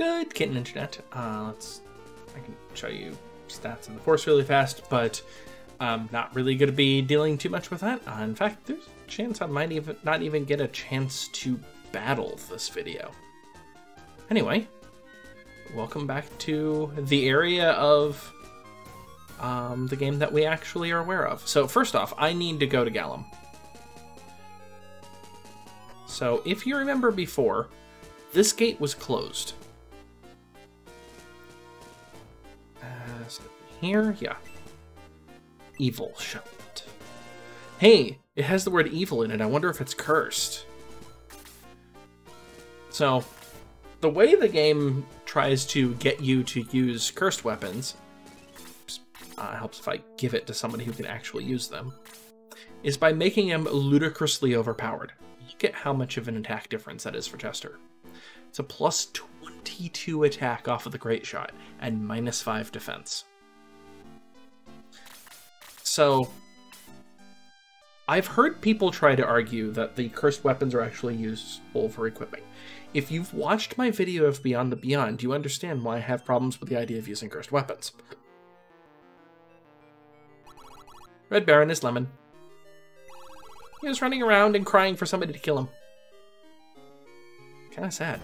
Good kitten internet. Uh, let's. I can show you stats in the force really fast, but I'm not really going to be dealing too much with that. Uh, in fact, there's a chance I might even not even get a chance to battle this video. Anyway, welcome back to the area of um, the game that we actually are aware of. So first off, I need to go to Galam. So if you remember before, this gate was closed. Here, yeah. Evil Shot. Hey, it has the word evil in it. I wonder if it's cursed. So, the way the game tries to get you to use cursed weapons uh, helps if I give it to somebody who can actually use them, is by making them ludicrously overpowered. You get how much of an attack difference that is for Chester. It's a plus 22 attack off of the Great Shot and minus 5 defense. So, I've heard people try to argue that the cursed weapons are actually useful for equipping. If you've watched my video of Beyond the Beyond, you understand why I have problems with the idea of using cursed weapons. Red Baron is Lemon. He was running around and crying for somebody to kill him. Kinda sad.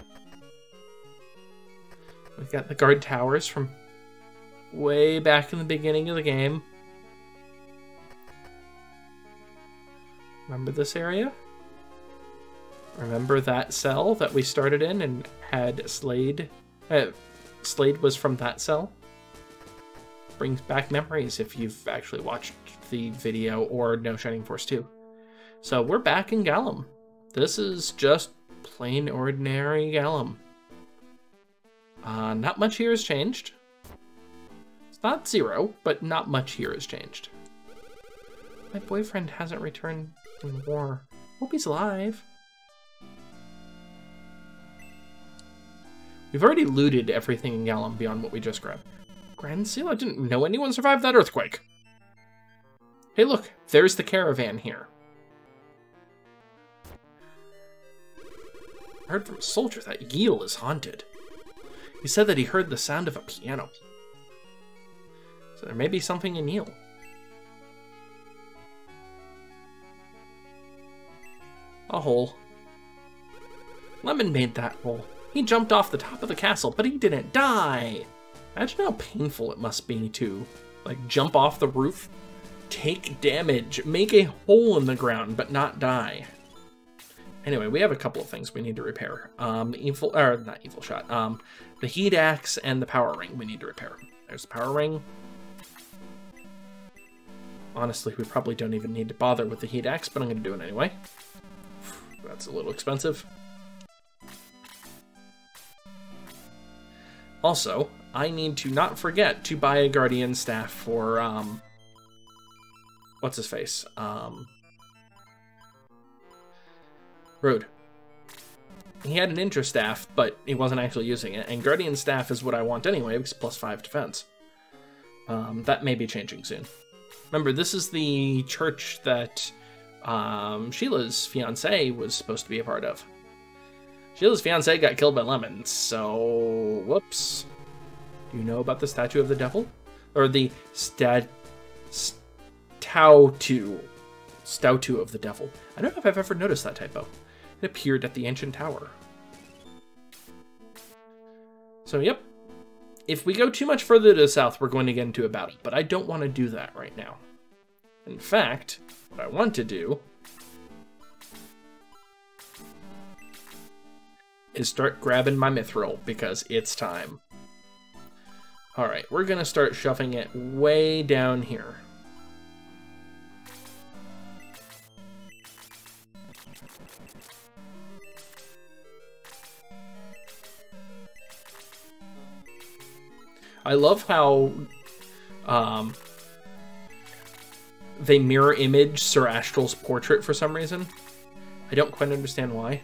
We've got the guard towers from way back in the beginning of the game. Remember this area? Remember that cell that we started in and had Slade? Uh, Slade was from that cell? Brings back memories if you've actually watched the video or No Shining Force 2. So we're back in Galam. This is just plain ordinary Galam. Uh, not much here has changed. It's not zero, but not much here has changed. My boyfriend hasn't returned from the war. Hope he's alive. We've already looted everything in Galam beyond what we just grabbed. Granseal? I didn't know anyone survived that earthquake. Hey look, there's the caravan here. I heard from a soldier that Yeel is haunted. He said that he heard the sound of a piano. So there may be something in Yeel. A hole. Lemon made that hole. He jumped off the top of the castle, but he didn't die. Imagine how painful it must be to, like, jump off the roof, take damage, make a hole in the ground, but not die. Anyway, we have a couple of things we need to repair. Um, evil, or not evil shot. Um, the heat axe and the power ring we need to repair. There's the power ring. Honestly, we probably don't even need to bother with the heat axe, but I'm going to do it anyway. That's a little expensive. Also, I need to not forget to buy a Guardian staff for, um... What's his face? Um... Rohde. He had an Intra staff, but he wasn't actually using it, and Guardian staff is what I want anyway, because plus 5 defense. Um, that may be changing soon. Remember, this is the church that um, Sheela's fiance was supposed to be a part of. Sheela's fiance got killed by lemons, so whoops. Do you know about the statue of the devil? Or the stat statue statue of the devil. I don't know if I've ever noticed that typo. It appeared at the ancient tower. So yep. If we go too much further to the south, we're going to get into a battle, but I don't want to do that right now. In fact, what I want to do is start grabbing my mithril because it's time. All right, we're gonna start shoving it way down here. I love how um, they mirror image Sir Astral's portrait for some reason. I don't quite understand why.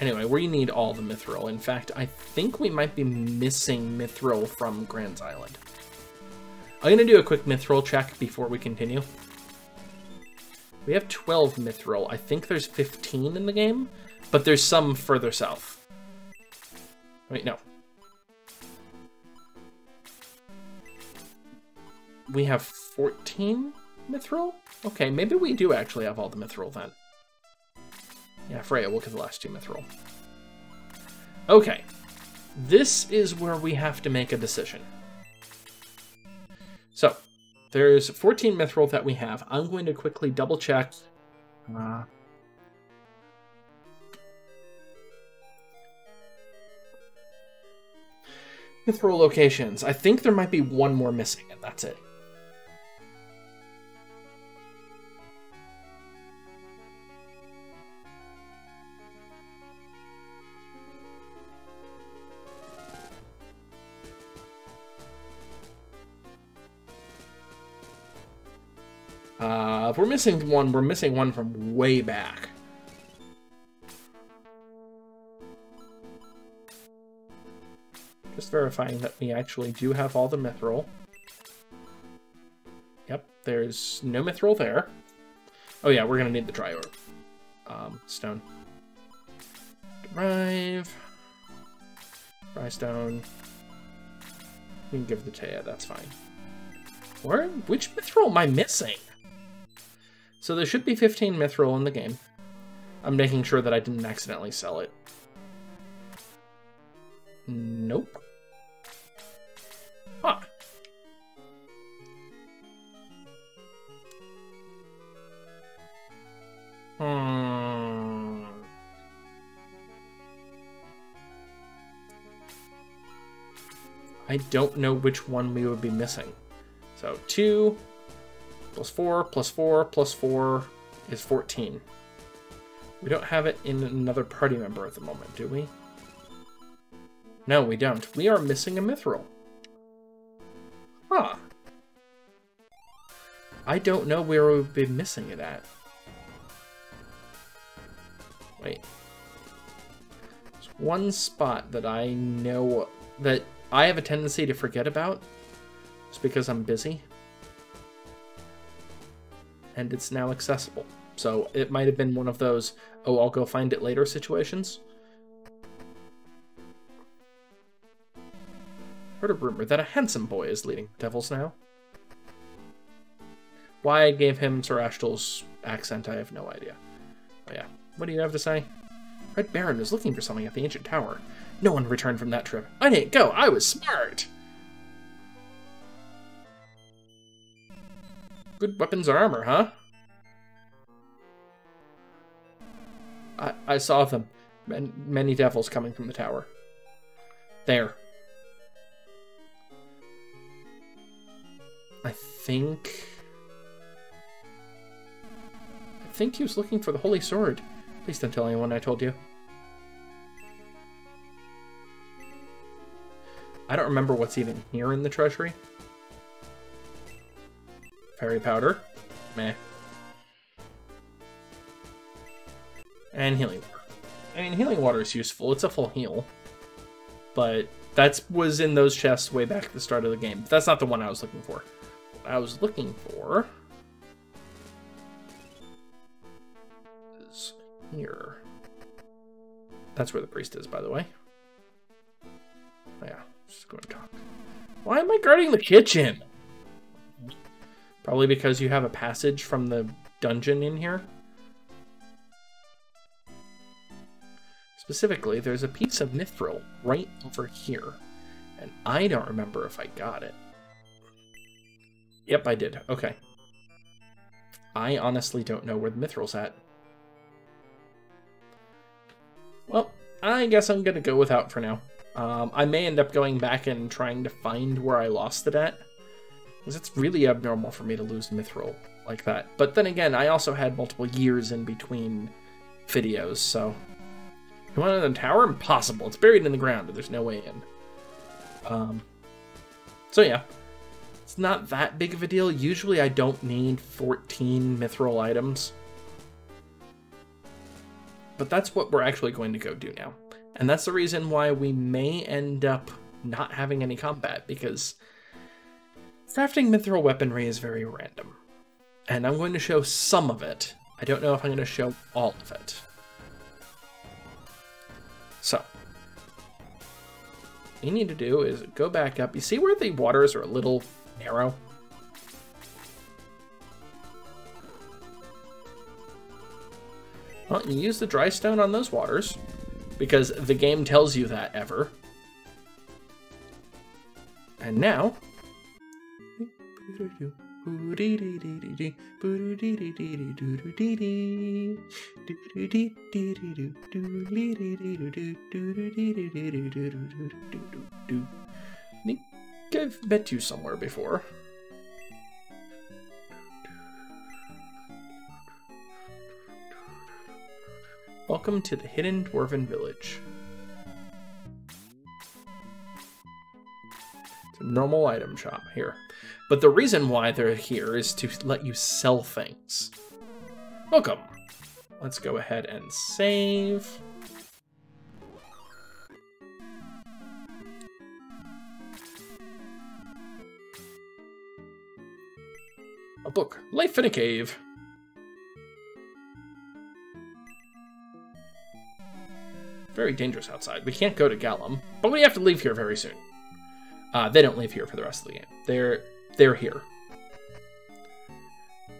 Anyway, we need all the mithril. In fact, I think we might be missing mithril from Grans Island. I'm going to do a quick mithril check before we continue. We have 12 mithril. I think there's 15 in the game, but there's some further south. Wait, no. We have 14 mithril? Okay, maybe we do actually have all the mithril then. Yeah, Frayja will get the last two mithril. Okay. This is where we have to make a decision. So, there's 14 mithril that we have. I'm going to quickly double check. Uh, mithril locations. I think there might be one more missing, and that's it. Uh, if we're missing one, we're missing one from way back. Just verifying that we actually do have all the mithril. Yep, there's no mithril there. Oh yeah, we're gonna need the dry orb. Um, stone. Derive. Dry stone. We can give the Taya, that's fine. Where? Which mithril am I missing? So there should be 15 mithril in the game. I'm making sure that I didn't accidentally sell it. Nope. Huh. Hmm. I don't know which one we would be missing. So two, plus 4 plus 4 plus 4 is 14. We don't have it in another party member at the moment, do we? No, we don't. We are missing a mithril. Huh. I don't know where we've been missing it at. Wait. There's one spot that I know that I have a tendency to forget about. It's because I'm busy and it's now accessible. So it might have been one of those, oh, I'll go find it later situations. Heard a rumor that a handsome boy is leading Devils now. Why I gave him Sir Astral's accent, I have no idea. Oh yeah, what do you have to say? Red Baron is looking for something at the ancient tower. No one returned from that trip. I didn't go, I was smart! Good weapons or armor, huh? I, I saw them. Many devils coming from the tower. There. I think... I think he was looking for the Holy Sword. Please don't tell anyone I told you. I don't remember what's even here in the treasury. Fairy powder. Meh. And healing water. I mean, healing water is useful. It's a full heal. But that was in those chests way back at the start of the game. But that's not the one I was looking for. What I was looking for is here. That's where the priest is, by the way. Oh, yeah, just go and talk. Why am I guarding the kitchen? Probably because you have a passage from the dungeon in here. Specifically, there's a piece of mithril right over here, and I don't remember if I got it. Yep, I did. Okay. I honestly don't know where the mithril's at. Well, I guess I'm gonna go without for now. Um, I may end up going back and trying to find where I lost it at. It's really abnormal for me to lose Mithril like that. But then again, I also had multiple years in between videos, so... You want the tower? Impossible. It's buried in the ground, there's no way in. Um, so yeah. It's not that big of a deal. Usually I don't need 14 Mithril items. But that's what we're actually going to go do now. And that's the reason why we may end up not having any combat, because Crafting mithril weaponry is very random, and I'm going to show some of it. I don't know if I'm going to show all of it. So, what you need to do is go back up. You see where the waters are a little narrow? Well, you use the dry stone on those waters, because the game tells you that ever. And now... I've met you somewhere before. Welcome to the Hidden Dwarven Village. It's a normal item shop here. But the reason why they're here is to let you sell things. Welcome. Let's go ahead and save. A book. Life in a Cave. very dangerous outside. We can't go to Galam, but we have to leave here very soon. Uh, they don't leave here for the rest of the game. They're they're here.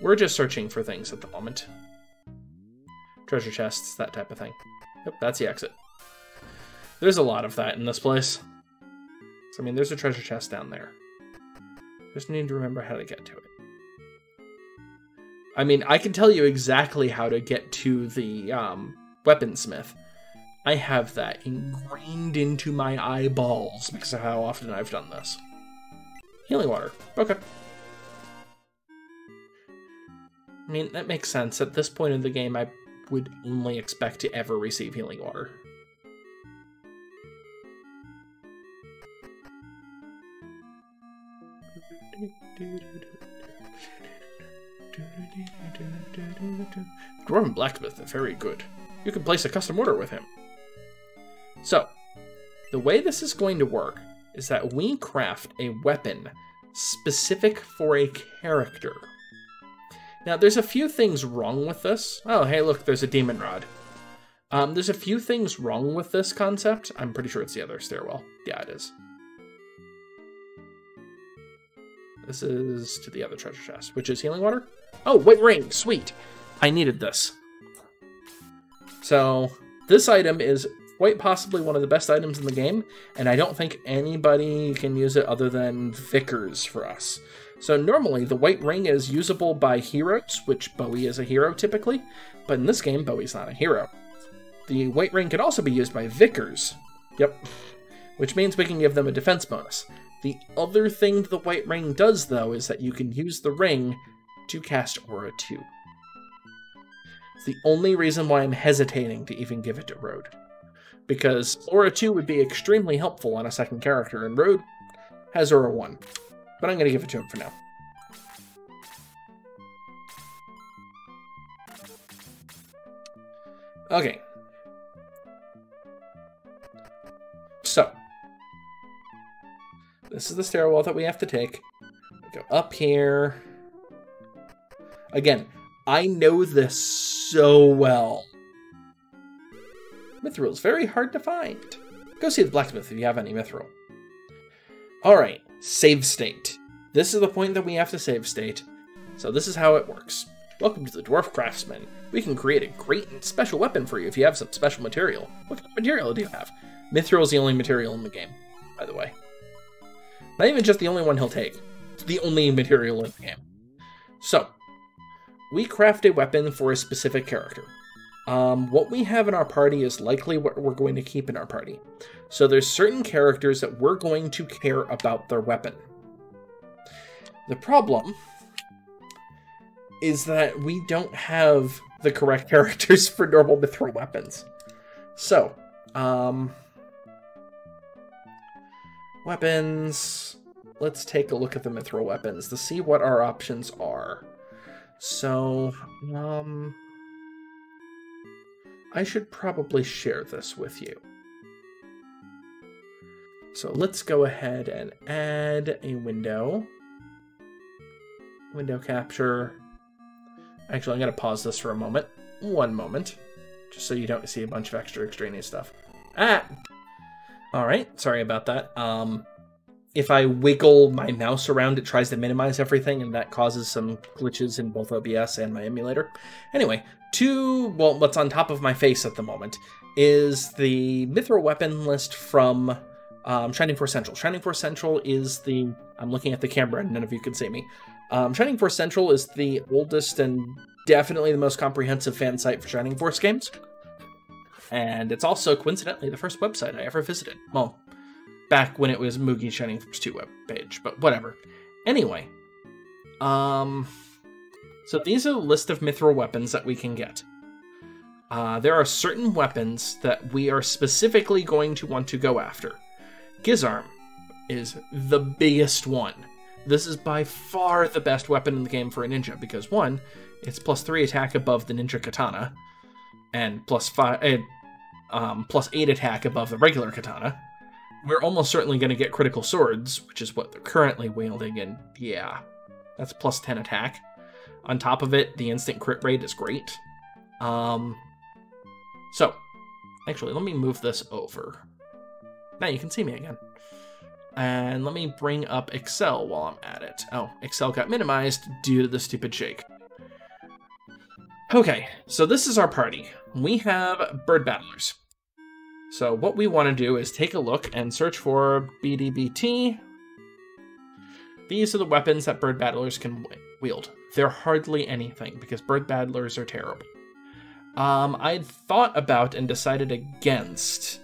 We're just searching for things at the moment. Treasure chests, that type of thing. Yep, that's the exit. There's a lot of that in this place. So, I mean, there's a treasure chest down there. Just need to remember how to get to it. I mean, I can tell you exactly how to get to the um, weaponsmith. I have that ingrained into my eyeballs because of how often I've done this. Healing water. Okay. I mean, that makes sense. At this point in the game, I would only expect to ever receive healing water. Dwarven blacksmith, very good. You can place a custom order with him. So, the way this is going to work is that we craft a weapon specific for a character. Now, there's a few things wrong with this. Oh, hey, look, there's a demon rod. Um, there's a few things wrong with this concept. I'm pretty sure it's the other stairwell. Yeah, it is. This is to the other treasure chest, which is healing water. Oh, white ring, sweet. I needed this. So, this item is quite possibly one of the best items in the game, and I don't think anybody can use it other than Vickers for us. So normally, the white ring is usable by heroes, which Bowie is a hero typically, but in this game, Bowie's not a hero. The white ring can also be used by Vickers. Yep. Which means we can give them a defense bonus. The other thing the white ring does, though, is that you can use the ring to cast Aura 2. It's the only reason why I'm hesitating to even give it to Rohde because Aura 2 would be extremely helpful on a second character, and Rohde has Aura 1. But I'm going to give it to him for now. Okay. So. This is the stairwell that we have to take. Go up here. Again, I know this so well. Mithril is very hard to find. Go see the blacksmith if you have any mithril. Alright, save state. This is the point that we have to save state. So this is how it works. Welcome to the Dwarf Craftsman. We can create a great and special weapon for you if you have some special material. What kind of material do you have? Mithril is the only material in the game, by the way. Not even just the only one he'll take. It's the only material in the game. So, we craft a weapon for a specific character. Um, what we have in our party is likely what we're going to keep in our party. So there's certain characters that we're going to care about their weapon. The problem is that we don't have the correct characters for normal mithril weapons. So, um, weapons. Let's take a look at the mithril weapons to see what our options are. So, um, I should probably share this with you. So let's go ahead and add a window. Window capture. Actually, I'm going to pause this for a moment. One moment. Just so you don't see a bunch of extra extraneous stuff. Ah! Alright, sorry about that. Um, if I wiggle my mouse around, it tries to minimize everything, and that causes some glitches in both OBS and my emulator. Anyway, two, well, what's on top of my face at the moment is the Mithril weapon list from um, Shining Force Central. Shining Force Central is the, I'm looking at the camera and none of you can see me. Um, Shining Force Central is the oldest and definitely the most comprehensive fan site for Shining Force games. And it's also, coincidentally, the first website I ever visited. Well, back when it was Mookie Shining Force 2 web page, but whatever. Anyway, um, so these are a list of mithril weapons that we can get. Uh, there are certain weapons that we are specifically going to want to go after. Gisarme is the biggest one. This is by far the best weapon in the game for a ninja because one, it's plus three attack above the ninja katana, and plus five, uh, um, plus eight attack above the regular katana. We're almost certainly going to get critical swords, which is what they're currently wielding, and yeah, that's plus 10 attack. On top of it, the instant crit rate is great. Um, so, actually, let me move this over. Now you can see me again. And let me bring up Excel while I'm at it. Oh, Excel got minimized due to the stupid shake. Okay, so this is our party. We have bird battlers. So what we want to do is take a look and search for BDBT. These are the weapons that bird battlers can wield. They're hardly anything because bird battlers are terrible. Um, I'd thought about and decided against,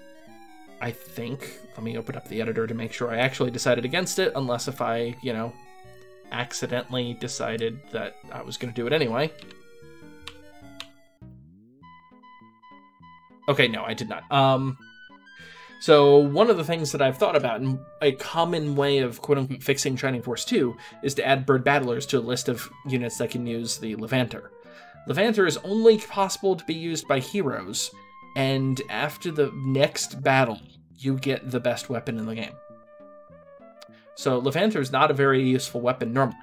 I think, let me open up the editor to make sure I actually decided against it, unless if I, you know, accidentally decided that I was going to do it anyway. Okay, no, I did not. Um, so one of the things that I've thought about, and a common way of quote-unquote fixing Shining Force 2, is to add Bird Battlers to a list of units that can use the Levanter. Levanter is only possible to be used by heroes, and after the next battle, you get the best weapon in the game. So Levanter is not a very useful weapon normally.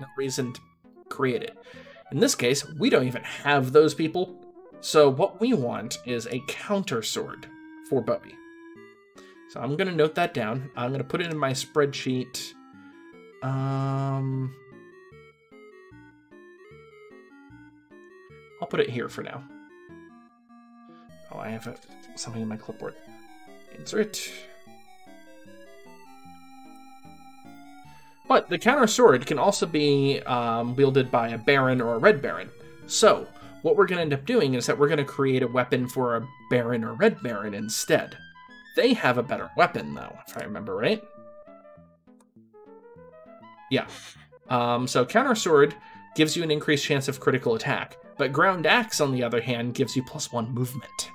No reason to create it. In this case, we don't even have those people, so what we want is a counter sword for Bowie. So I'm going to note that down. I'm going to put it in my spreadsheet. Um, I'll put it here for now. Oh, I have a, something in my clipboard. Insert. But the counter sword can also be um, wielded by a Baron or a Red Baron. So, what we're going to end up doing is that we're going to create a weapon for a Baron or Red Baron instead. They have a better weapon, though, if I remember right. Yeah. Um, so Counter Sword gives you an increased chance of critical attack, but Ground Axe, on the other hand, gives you plus one movement.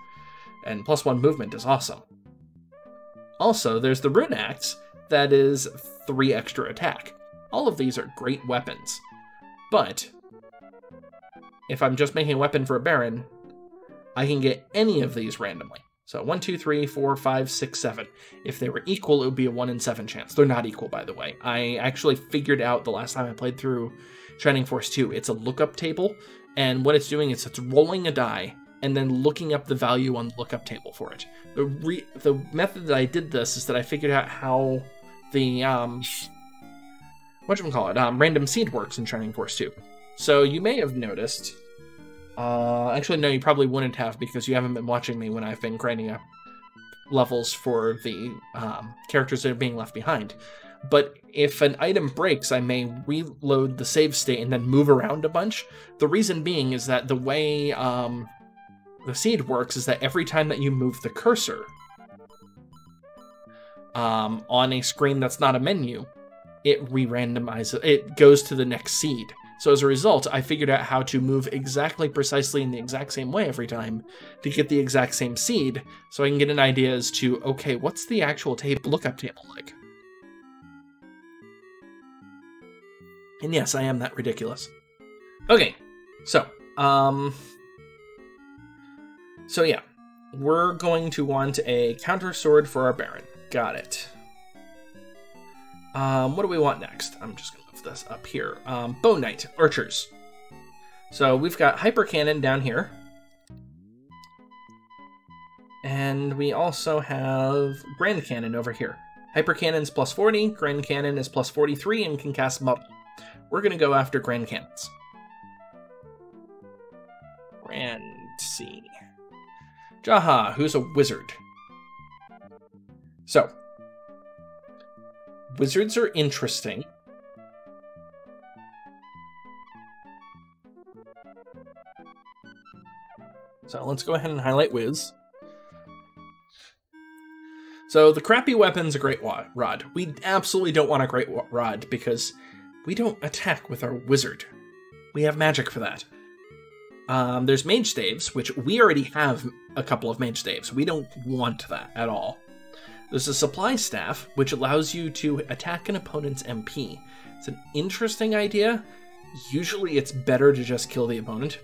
And plus one movement is awesome. Also, there's the Rune Axe, that is three extra attack. All of these are great weapons, but if I'm just making a weapon for a Baron, I can get any of these randomly. So one, two, three, four, five, six, seven. If they were equal, it would be a 1 in 7 chance. They're not equal, by the way. I actually figured out the last time I played through Shining Force 2. It's a lookup table, and what it's doing is it's rolling a die and then looking up the value on the lookup table for it. The the method that I did this is that I figured out how the um what you call it um random seed works in Shining Force 2. So you may have noticed. Uh, actually, no, you probably wouldn't have because you haven't been watching me when I've been grinding up levels for the um, characters that are being left behind. But if an item breaks, I may reload the save state and then move around a bunch. The reason being is that the way um, the seed works is that every time that you move the cursor um, on a screen that's not a menu, it re-randomizes, it goes to the next seed. So as a result, I figured out how to move exactly precisely in the exact same way every time to get the exact same seed, so I can get an idea as to, okay, what's the actual table lookup table like? And yes, I am that ridiculous. Okay, so, um... So yeah, we're going to want a counter sword for our Baron. Got it. Um, what do we want next? I'm just gonna this up here. Um, Bow Knight, archers. So we've got Hyper Cannon down here. And we also have Grand Cannon over here. Hyper Cannon's plus 40, Grand Cannon is plus 43 and can cast Muddle. We're going to go after Grand Cannons. Grand C. Jaha, who's a wizard. So, wizards are interesting. So let's go ahead and highlight Wiz. So the crappy weapon's a Great Rod. We absolutely don't want a Great Rod because we don't attack with our wizard. We have magic for that. Um, there's mage staves, which we already have a couple of mage staves. We don't want that at all. There's a supply staff, which allows you to attack an opponent's MP. It's an interesting idea. Usually it's better to just kill the opponent.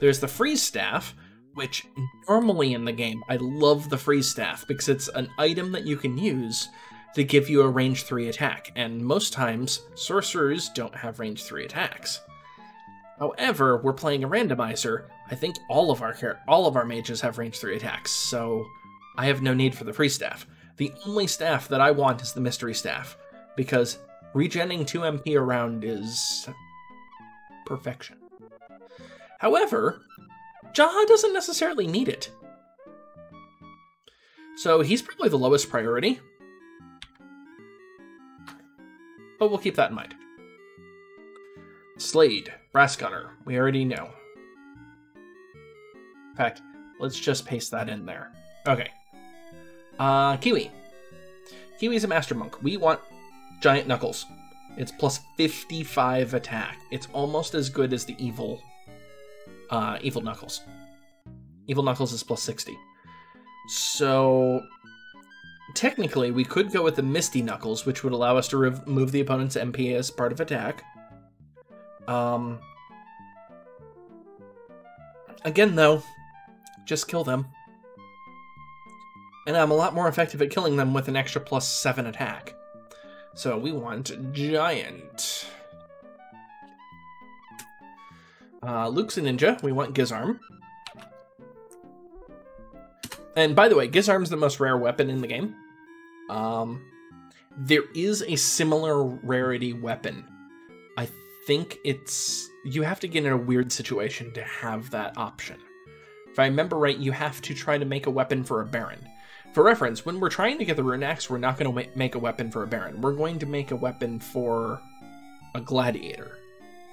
There's the freeze staff, which normally in the game, I love the freeze staff because it's an item that you can use to give you a range 3 attack, and most times, sorcerers don't have range 3 attacks. However, we're playing a randomizer. I think all of our all of our mages have range 3 attacks, so I have no need for the free staff. The only staff that I want is the mystery staff, because regenning 2 MP around is perfection. However, Jaha doesn't necessarily need it. So he's probably the lowest priority. But we'll keep that in mind. Slade, Brass Gunner, we already know. In fact, let's just paste that in there. Okay. Uh, Kiwi. Kiwi's a Master Monk. We want Giant Knuckles. It's plus 55 attack. It's almost as good as the Evil, uh, Evil Knuckles. Evil Knuckles is plus 60. So, technically, we could go with the Misty Knuckles, which would allow us to remove the opponent's MP as part of attack. Um, again, though, just kill them. And I'm a lot more effective at killing them with an extra plus 7 attack. So we want Giant. Uh, Luke's a ninja. We want Gisarme. And by the way, Gisarme's the most rare weapon in the game. Um, there is a similar rarity weapon. I think it's... You have to get in a weird situation to have that option. If I remember right, you have to try to make a weapon for a Baron. For reference, when we're trying to get the Rune Axe, we're not going to make a weapon for a Baron. We're going to make a weapon for a Gladiator.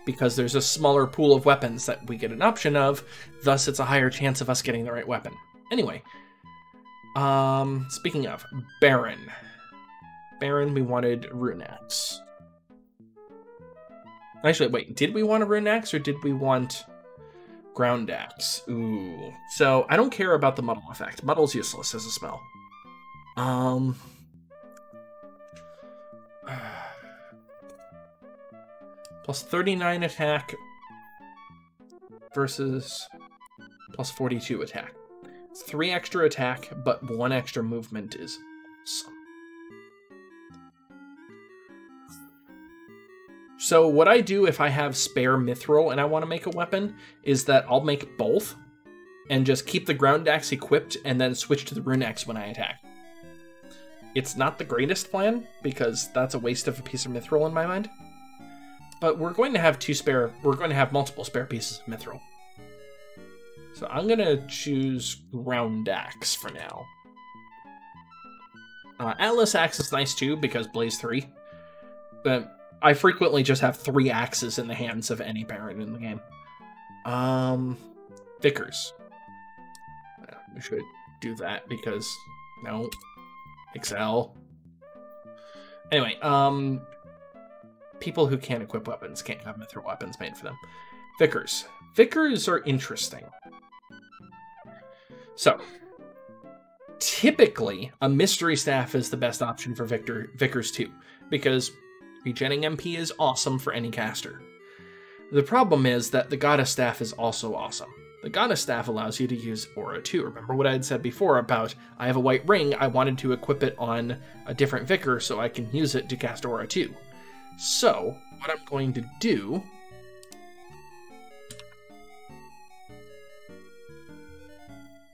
Because there's a smaller pool of weapons that we get an option of, thus it's a higher chance of us getting the right weapon. Anyway, um, speaking of, Baron. Baron, we wanted Rune Axe. Actually, wait, did we want a Rune Axe or did we want Ground Axe. Ooh. So I don't care about the muddle effect. Muddle's useless as a spell. Um. Plus 39 attack versus plus 42 attack. Three extra attack, but one extra movement is awesome. So what I do if I have spare mithril and I want to make a weapon is that I'll make both and just keep the ground axe equipped and then switch to the rune axe when I attack. It's not the greatest plan because that's a waste of a piece of mithril in my mind. But we're going to have two spare, we're going to have multiple spare pieces of mithril. So I'm going to choose ground axe for now. Uh, Atlas axe is nice too because Blaze 3. But I frequently just have three axes in the hands of any parent in the game. Um, Vickers. We should do that because no, Excel. Anyway, um, people who can't equip weapons can't have mithril weapons made for them. Vickers. Vickers are interesting. So, typically, a mystery staff is the best option for Victor Vickers too, because Regenning MP is awesome for any caster. The problem is that the Goddess Staff is also awesome. The Goddess Staff allows you to use Aura too. Remember what I had said before about I have a white ring, I wanted to equip it on a different Vicar so I can use it to cast Aura too. So, what I'm going to do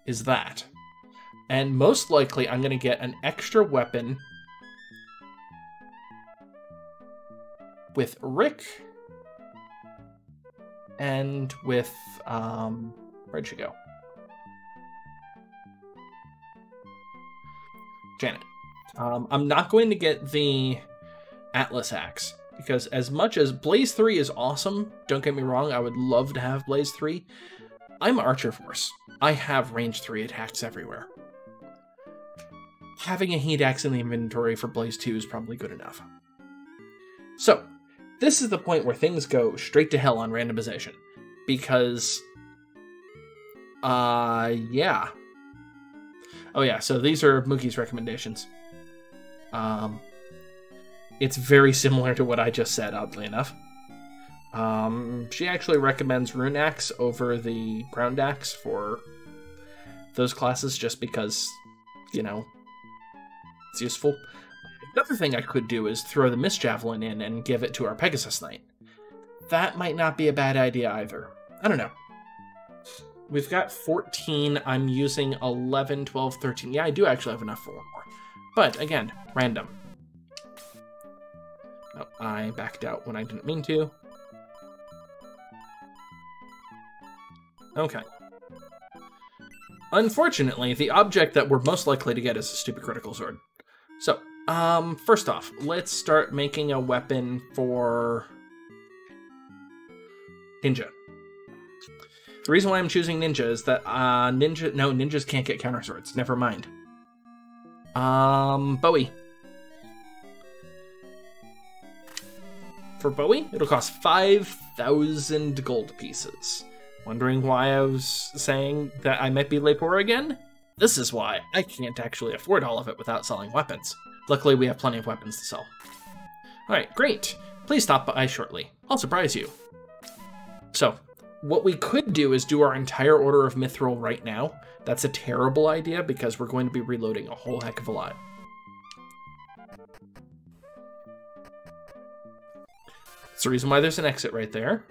is that. And most likely, I'm going to get an extra weapon with Rick and with, um, where'd she go? Janet. Um, I'm not going to get the Atlas Axe because as much as Blaze 3 is awesome, don't get me wrong, I would love to have Blaze 3. I'm Archer Force. I have range 3 attacks everywhere. Having a Heat Axe in the inventory for Blaze 2 is probably good enough. So, this is the point where things go straight to hell on randomization. Because, uh, yeah. Oh yeah, so these are Mookie's recommendations. Um, it's very similar to what I just said, oddly enough. Um, she actually recommends Rune Axe over the Ground Axe for those classes just because, you know, it's useful. Another thing I could do is throw the Mist Javelin in and give it to our Pegasus Knight. That might not be a bad idea either. I don't know. We've got 14. I'm using 11, 12, 13. Yeah, I do actually have enough for one more. But, again, random. Oh, I backed out when I didn't mean to. Okay. Unfortunately, the object that we're most likely to get is a stupid critical sword. So, um, first off, let's start making a weapon for Ninja. The reason why I'm choosing Ninja is that, uh, Ninja, no, Ninjas can't get counter swords. Never mind. Um, Bowie. For Bowie, it'll cost 5,000 gold pieces. Wondering why I was saying that I might be Lepore again? This is why. I can't actually afford all of it without selling weapons. Luckily, we have plenty of weapons to sell. Alright, great. Please stop by shortly. I'll surprise you. So, what we could do is do our entire order of Mithril right now. That's a terrible idea because we're going to be reloading a whole heck of a lot. That's the reason why there's an exit right there.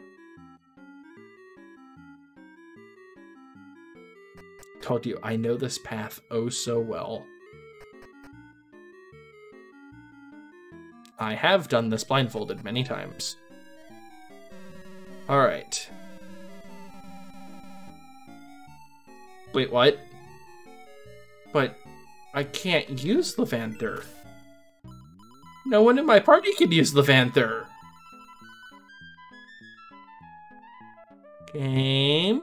Told you, I know this path oh so well. I have done this blindfolded many times. Alright. Wait, what? But I can't use Levanter. No one in my party can use Levanter. Game?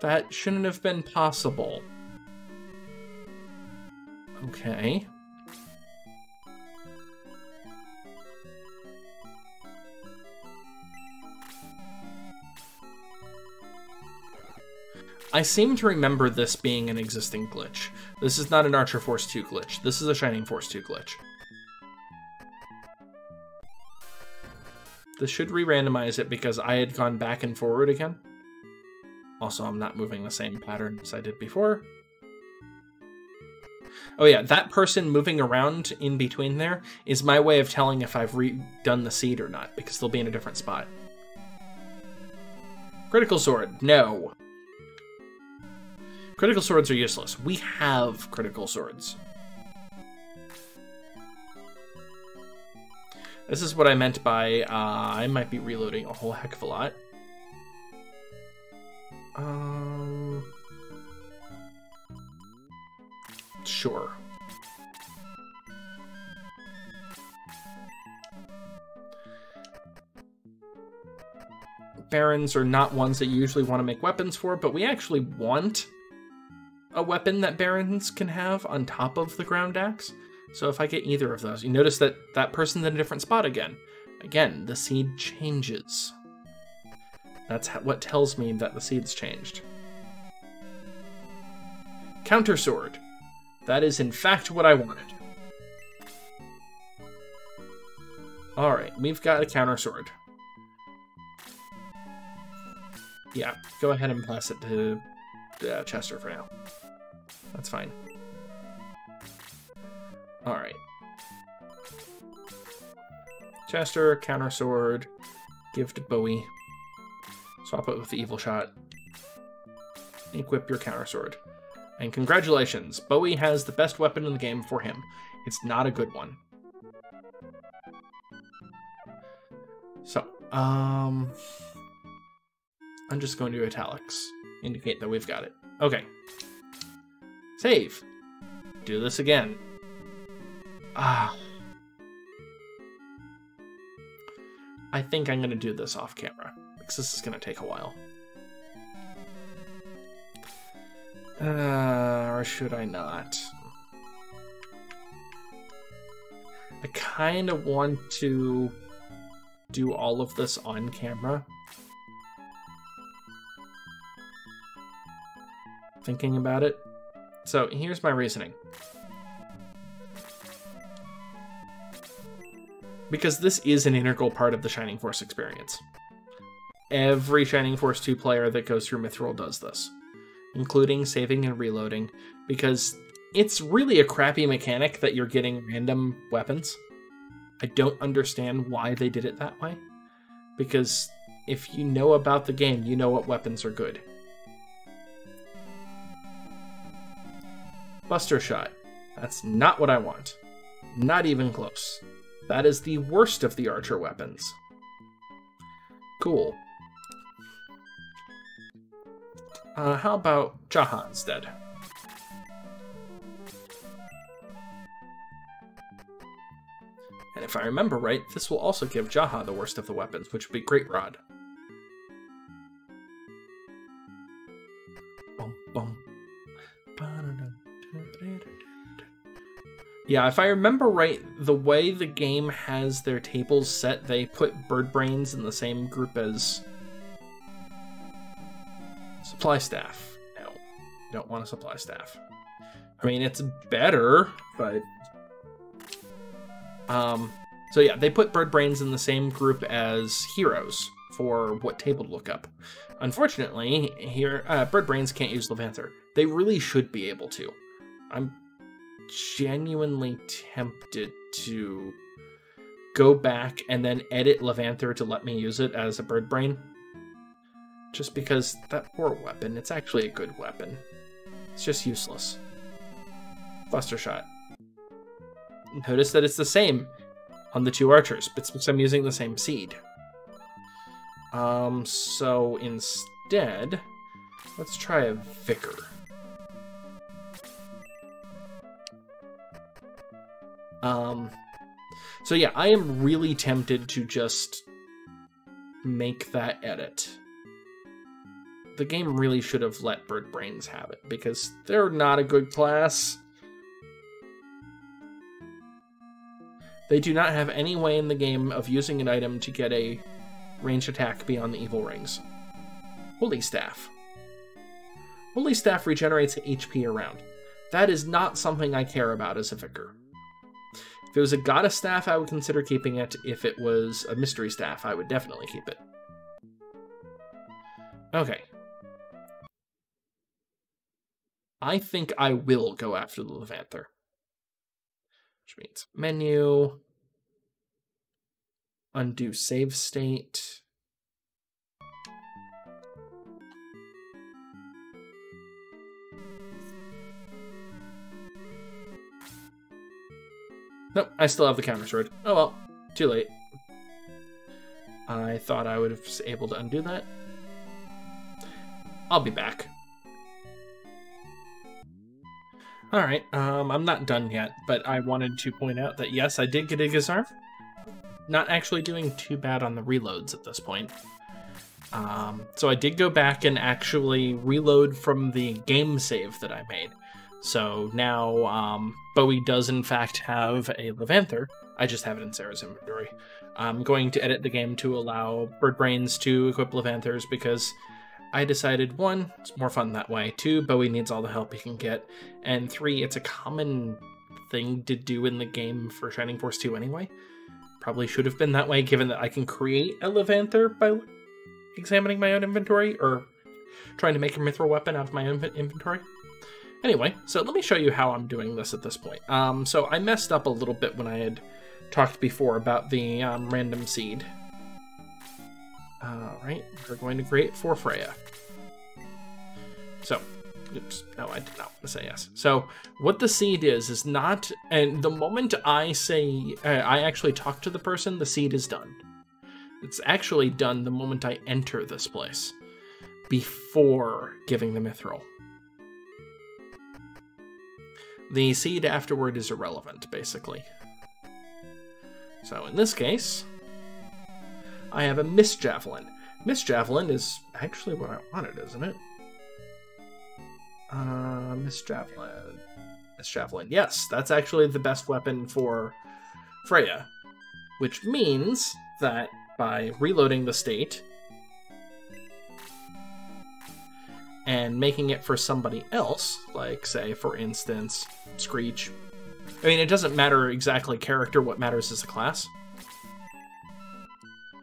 That shouldn't have been possible. Okay. I seem to remember this being an existing glitch. This is not an Archer Force 2 glitch. This is a Shining Force 2 glitch. This should re-randomize it because I had gone back and forward again. Also, I'm not moving the same pattern as I did before. Oh yeah, that person moving around in between there is my way of telling if I've redone the seed or not, because they'll be in a different spot. Critical Sword, no. Critical swords are useless. We have critical swords. This is what I meant by, uh, I might be reloading a whole heck of a lot. Um... Sure. Barons are not ones that you usually want to make weapons for, but we actually want a weapon that Barons can have on top of the ground axe. So if I get either of those, you notice that that person's in a different spot again. Again, the seed changes. That's what tells me that the seed's changed. Counter sword. That is in fact what I wanted. Alright, we've got a counter sword. Yeah, go ahead and pass it to uh, Chester for now. That's fine. Alright. Chester, counter sword, give to Bowie. Swap it with the evil shot. Equip your counter sword. And congratulations, Bowie has the best weapon in the game for him. It's not a good one. So, um... I'm just going to do italics. Indicate that we've got it. Okay. Save. Do this again. Ah. I think I'm going to do this off camera, because this is going to take a while. Uh, or should I not? I kind of want to do all of this on camera. Thinking about it. So here's my reasoning. Because this is an integral part of the Shining Force experience. Every Shining Force 2 player that goes through Mithril does this including saving and reloading, because it's really a crappy mechanic that you're getting random weapons. I don't understand why they did it that way, because if you know about the game, you know what weapons are good. Buster Shot. That's not what I want. Not even close. That is the worst of the archer weapons. Cool. Uh, how about Jaha instead? And if I remember right, this will also give Jaha the worst of the weapons, which would be Great Rod. Yeah, if I remember right, the way the game has their tables set, they put Bird Brains in the same group as Supply staff. No, you don't want a supply staff. I mean, it's better, but... Um, so yeah, they put bird brains in the same group as heroes for what table to look up. Unfortunately, here uh, bird brains can't use Levanter. They really should be able to. I'm genuinely tempted to go back and then edit Levanter to let me use it as a bird brain. Just because that poor weapon, it's actually a good weapon. It's just useless. Buster Shot. Notice that it's the same on the two archers, but since I'm using the same seed. Um, so instead, let's try a Vicar. Um, so yeah, I am really tempted to just make that edit the game really should have let Bird Brains have it, because they're not a good class. They do not have any way in the game of using an item to get a ranged attack beyond the evil rings. Holy Staff. Holy Staff regenerates HP around. That is not something I care about as a vicar. If it was a goddess staff, I would consider keeping it. If it was a mystery staff, I would definitely keep it. Okay. I think I will go after the Levanter. Which means menu, undo save state. Nope, I still have the counter sword. Oh well, too late. I thought I would have been able to undo that. I'll be back. All right, um, I'm not done yet, but I wanted to point out that yes, I did get a Gisarme. Not actually doing too bad on the reloads at this point. Um, so I did go back and actually reload from the game save that I made. So now um, Bowie does in fact have a Levanter. I just have it in Sarah's inventory. I'm going to edit the game to allow Bird Brains to equip Levanters because I decided one, it's more fun that way. Two, Bowie needs all the help he can get. And three, it's a common thing to do in the game for Shining Force 2 anyway. Probably should have been that way given that I can create a Levanter by examining my own inventory or trying to make a mithril weapon out of my own inventory. Anyway, so let me show you how I'm doing this at this point. Um, so I messed up a little bit when I had talked before about the um, random seed Alright, we're going to create for Frayja. So, Oops, no, I did not want to say yes. So, what the seed is, is not, and the moment I say, uh, I actually talk to the person, the seed is done. It's actually done the moment I enter this place, before giving the mithril. The seed afterward is irrelevant, basically. So, in this case, I have a Miss Javelin. Miss Javelin is actually what I wanted, isn't it? Uh, Mist Javelin. Miss Javelin. Yes, that's actually the best weapon for Frayja. Which means that by reloading the state and making it for somebody else, like, say, for instance, Skreech. I mean, it doesn't matter exactly character, what matters is the class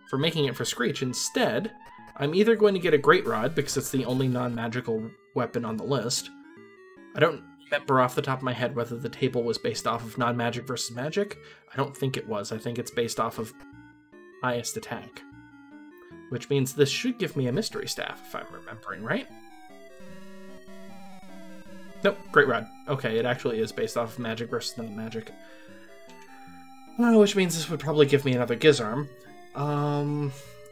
for making it for Skreech. Instead, I'm either going to get a Great Rod, because it's the only non-magical weapon on the list. I don't remember off the top of my head whether the table was based off of non-magic versus magic. I don't think it was. I think it's based off of highest attack. Which means this should give me a Mystery Staff, if I'm remembering right. Nope, Great Rod. Okay, it actually is based off of magic versus non-magic. Uh, which means this would probably give me another Gisarme. Um,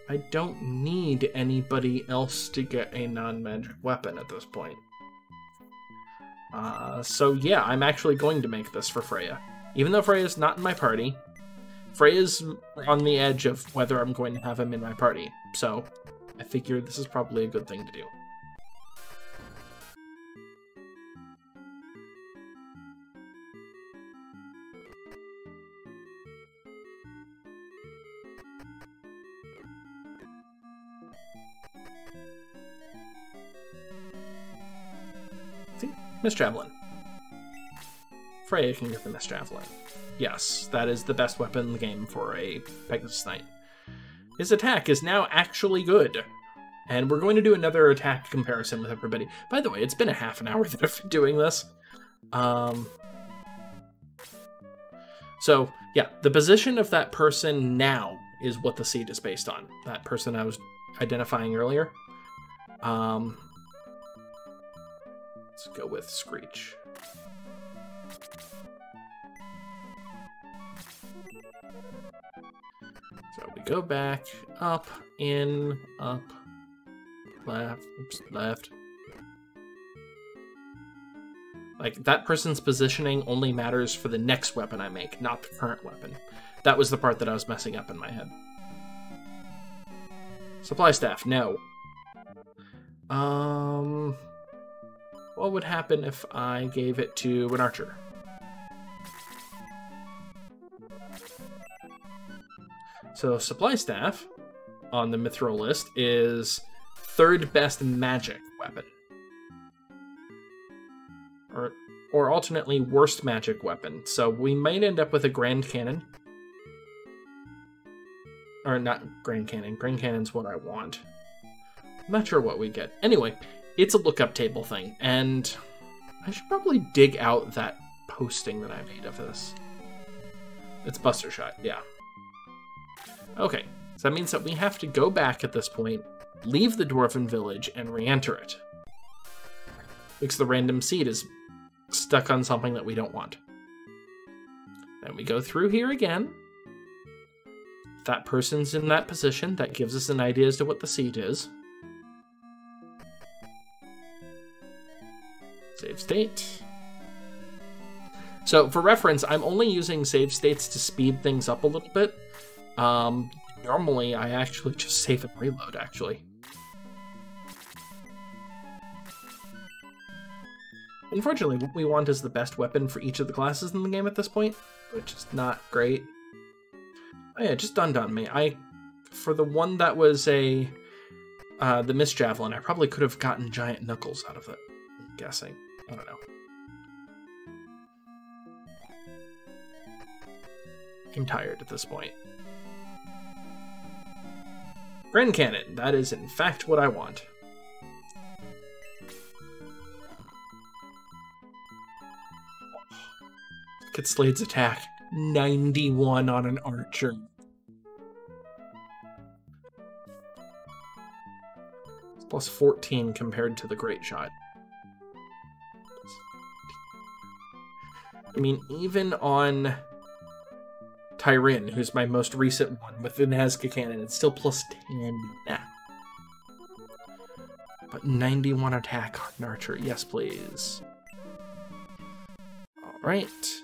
I don't need anybody else to get a non-magic weapon at this point. Uh, so yeah, I'm actually going to make this for Frayja. Even though Frayja's not in my party, Frayja's on the edge of whether I'm going to have him in my party. So I figure this is probably a good thing to do. Mist Javelin. Frayja can get the Mist Javelin. Yes, that is the best weapon in the game for a Pegasus Knight. His attack is now actually good. And we're going to do another attack comparison with everybody. By the way, it's been a half an hour that I've been doing this. Um, so, yeah, the position of that person now is what the seed is based on. That person I was identifying earlier. Um, Let's go with Skreech. So we go back, up, in, up, left, oops, left. Like, that person's positioning only matters for the next weapon I make, not the current weapon. That was the part that I was messing up in my head. Supply staff, no. Um, what would happen if I gave it to an archer? So supply staff on the mithril list is third best magic weapon. Or or alternately worst magic weapon. So we might end up with a grand cannon. Or not grand cannon. Grand cannon's what I want. I'm not sure what we get. Anyway, it's a lookup table thing, and I should probably dig out that posting that I made of this. It's Buster Shot, yeah. Okay, so that means that we have to go back at this point, leave the Dwarven Village, and re-enter it. Because the random seed is stuck on something that we don't want. Then we go through here again. that person's in that position, that gives us an idea as to what the seed is. Save state. So for reference, I'm only using save states to speed things up a little bit. Um, normally, I actually just save and reload, actually. Unfortunately, what we want is the best weapon for each of the classes in the game at this point, which is not great. Oh yeah, just dawned on me. I, for the one that was a, uh, the Mist Javelin, I probably could have gotten Giant Knuckles out of it, I'm guessing. I don't know. I'm tired at this point. Grand Cannon, that is in fact what I want. Look at Slade's attack. 91 on an archer. plus 14 compared to the Great Shot. I mean, even on Tyrin, who's my most recent one with the Nazca cannon, it's still plus 10 now. But 91 attack on Archer. Yes, please. Alright.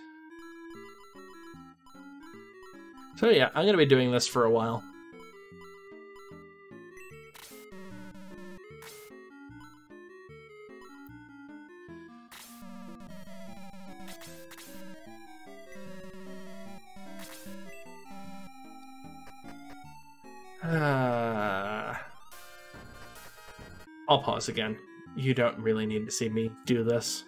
So yeah, I'm going to be doing this for a while. Uh, I'll pause again. You don't really need to see me do this.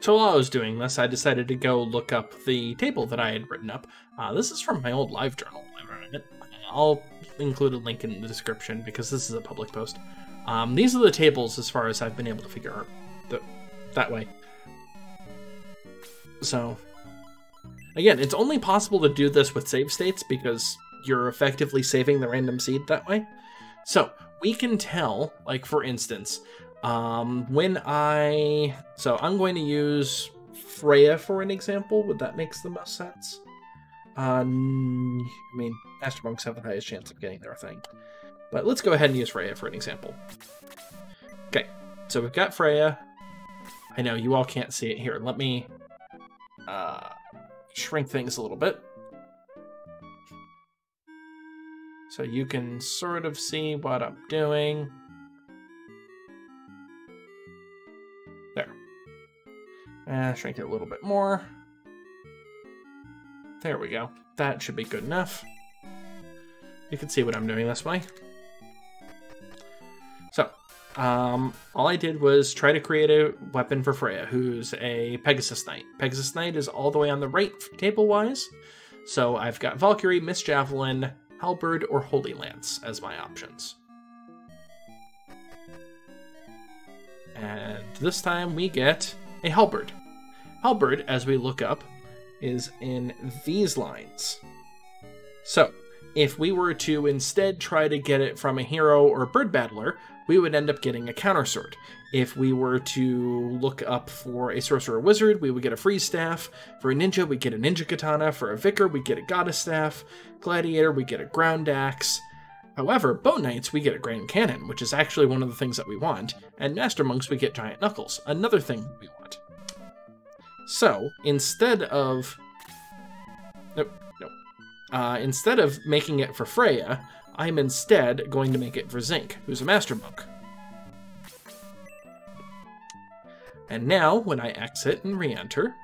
So while I was doing this, I decided to go look up the table that I had written up. Uh, this is from my old LiveJournal. I'll include a link in the description because this is a public post. Um, these are the tables as far as I've been able to figure out that way. So Again, it's only possible to do this with save states because you're effectively saving the random seed that way. So we can tell, like for instance, um, when I, so I'm going to use Frayja for an example. Would that makes the most sense? Um, I mean, Master Monks have the highest chance of getting their thing. But let's go ahead and use Frayja for an example. Okay, so we've got Frayja. I know you all can't see it here. Let me uh, shrink things a little bit. So you can sort of see what I'm doing. There. And shrink it a little bit more. There we go. That should be good enough. You can see what I'm doing this way. Um, all I did was try to create a weapon for Frayja, who's a Pegasus Knight. Pegasus Knight is all the way on the right table-wise. So I've got Valkyrie, Mist Javelin, Halberd, or Holy Lance as my options. And this time we get a Halberd. Halberd, as we look up, is in these lines. So, if we were to instead try to get it from a hero or bird battler, we would end up getting a counter sword. If we were to look up for a sorcerer wizard, we would get a freeze staff. For a ninja, we get a ninja katana. For a vicar, we get a goddess staff. Gladiator, we get a ground axe. However, bow knights, we get a grand cannon, which is actually one of the things that we want. And master monks, we get giant knuckles, another thing we want. So, instead of... Nope, nope. Uh, instead of making it for Frayja, I'm instead going to make it for Zynk, who's a Master Monk. And now, when I exit and re-enter,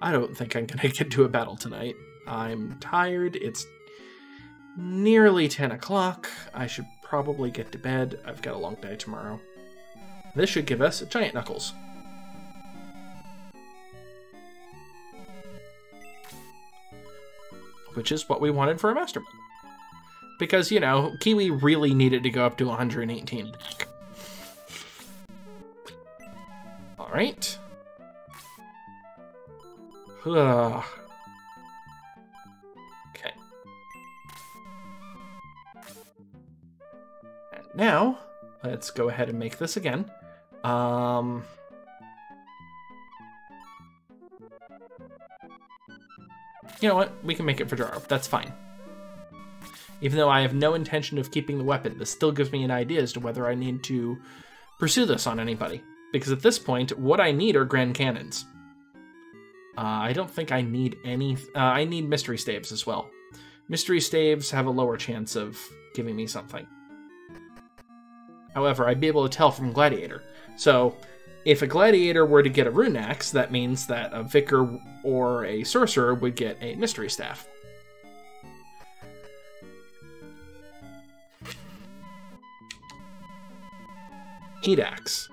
I don't think I'm gonna get to a battle tonight. I'm tired. It's nearly 10 o'clock. I should probably get to bed. I've got a long day tomorrow. This should give us Giant Knuckles. Which is what we wanted for a Master Because, you know, Kiwi really needed to go up to 118 Alright. okay. And now, let's go ahead and make this again. Um... You know what? We can make it for Jaro. That's fine. Even though I have no intention of keeping the weapon, this still gives me an idea as to whether I need to pursue this on anybody. Because at this point, what I need are Grand Cannons. Uh, I don't think I need any... Uh, I need Mystery Staves as well. Mystery Staves have a lower chance of giving me something. However, I'd be able to tell from Gladiator. So, if a gladiator were to get a rune axe, that means that a vicar or a sorcerer would get a mystery staff. Heat axe.